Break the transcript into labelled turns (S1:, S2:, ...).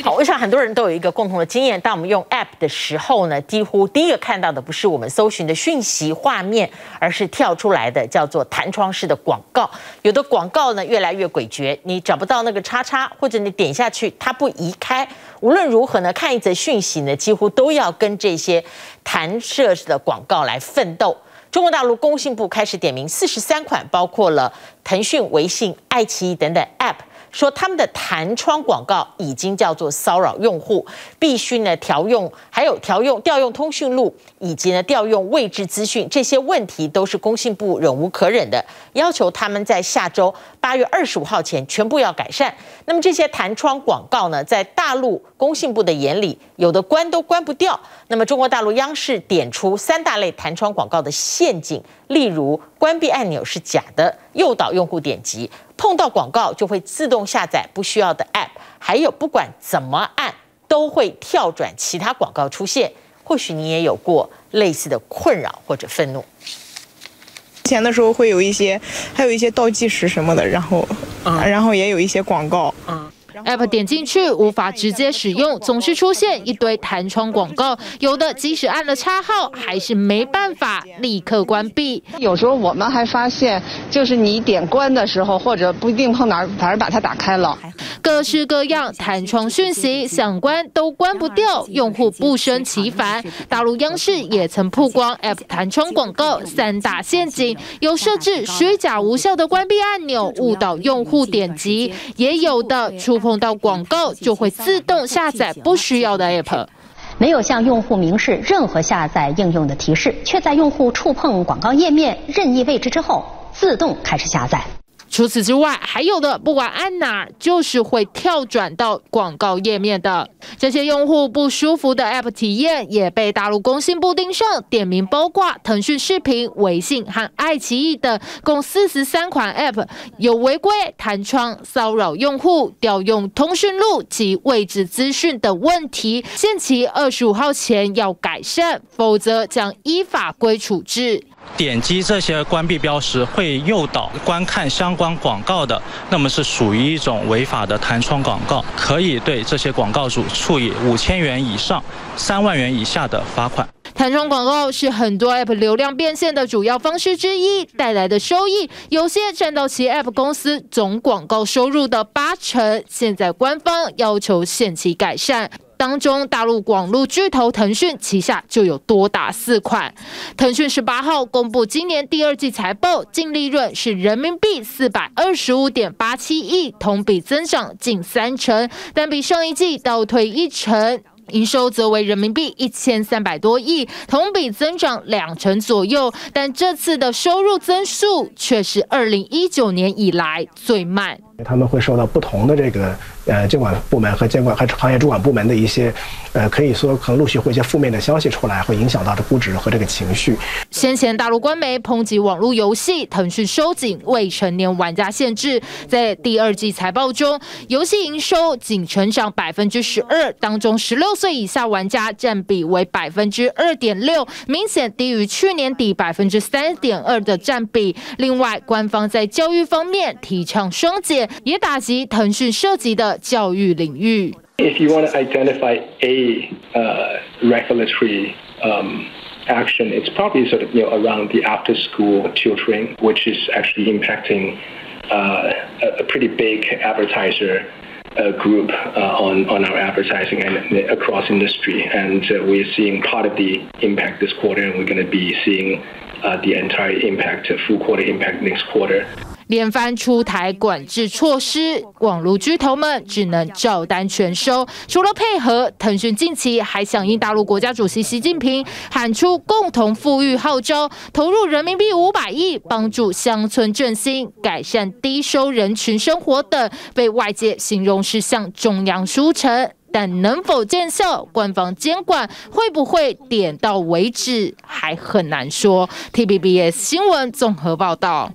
S1: 好，我想很多人都有一个共同的经验，当我们用 App 的时候呢，几乎第一个看到的不是我们搜寻的讯息画面，而是跳出来的叫做弹窗式的广告。有的广告呢越来越诡谲，你找不到那个叉叉，或者你点下去它不移开。无论如何呢，看一则讯息呢，几乎都要跟这些弹射式的广告来奋斗。中国大陆工信部开始点名四十三款，包括了腾讯、微信、爱奇艺等等 App。说他们的弹窗广告已经叫做骚扰用户，必须呢调用，还有调用调用通讯录，以及呢调用位置资讯，这些问题都是工信部忍无可忍的，要求他们在下周八月二十五号前全部要改善。那么这些弹窗广告呢，在大陆工信部的眼里，有的关都关不掉。那么中国大陆央视点出三大类弹窗广告的陷阱，例如关闭按钮是假的，诱导用户点击。碰到广告就会自动下载不需要的 App，还有不管怎么按都会跳转其他广告出现。或许你也有过类似的困扰或者愤怒。
S2: 之前的时候会有一些，还有一些倒计时什么的，然后，然后也有一些广告。
S3: App 点进去无法直接使用，总是出现一堆弹窗广告，有的即使按了叉号，还是没办法立刻关闭。
S4: 有时候我们还发现，就是你点关的时候，或者不一定碰哪儿，反而把它打开了。
S3: 各式各样弹窗讯息，想关都关不掉，用户不胜其烦。大陆央视也曾曝光 App 弹窗广告三大陷阱，有设置虚假无效的关闭按钮，误导用户点击，也有的触。碰到广告就会自动下载不需要的 app，
S5: 没有向用户明示任何下载应用的提示，却在用户触碰广告页面任意位置之后自动开始下载。
S3: 除此之外，还有的不管按哪，就是会跳转到广告页面的。这些用户不舒服的 App 体验也被大陆工信部盯上，点名包括腾讯视频、微信和爱奇艺等共四十三款 App 有违规弹窗、骚扰用户、调用通讯录及位置资讯等问题，限期二十五号前要改善，否则将依法规处置。
S6: 点击这些关闭标识会诱导观看相关广告的，那么是属于一种违法的弹窗广告，可以对这些广告主处以五千元以上三万元以下的罚款。
S3: 弹窗广告是很多 App 流量变现的主要方式之一，带来的收益有些占到其 App 公司总广告收入的八成。现在官方要求限期改善。当中，大陆广路巨头腾讯旗下就有多达四款。腾讯十八号公布今年第二季财报，净利润是人民币四百二十五点八七亿，同比增长近三成，但比上一季倒退一成。营收则为人民币一千三百多亿，同比增长两成左右。但这次的收入增速却是二零一九年以来最慢。
S7: 他们会受到不同的这个。呃，监管部门和监管和行业主管部门的一些，呃，可以说可能陆续会一些负面的消息出来，会影响到的估值和这个情绪。
S3: 先前大陆官媒抨击网络游戏，腾讯收紧未成年玩家限制，在第二季财报中，游戏营收仅成长百分之十二，当中十六岁以下玩家占比为百分之二点六，明显低于去年底百分之三点二的占比。另外，官方在教育方面提倡双减，也打击腾讯涉及的。教育领域。
S8: If you want to identify a uh, regulatory um, action, it's probably sort of you know around the after-school tutoring, which is actually impacting uh, a, pretty big advertiser. Uh, group uh, on on our advertising and across industry, and uh, we're seeing part of the impact this quarter, and we're going to be seeing uh, the entire impact, full quarter impact next quarter.
S3: 连番出台管制措施，网络巨头们只能照单全收。除了配合，腾讯近期还响应大陆国家主席习近平喊出共同富裕号召，投入人民币五百亿，帮助乡村振兴、改善低收人群生活等，被外界形容是向中央输成。但能否见效，官方监管会不会点到为止，还很难说。T B B S 新闻综合报道。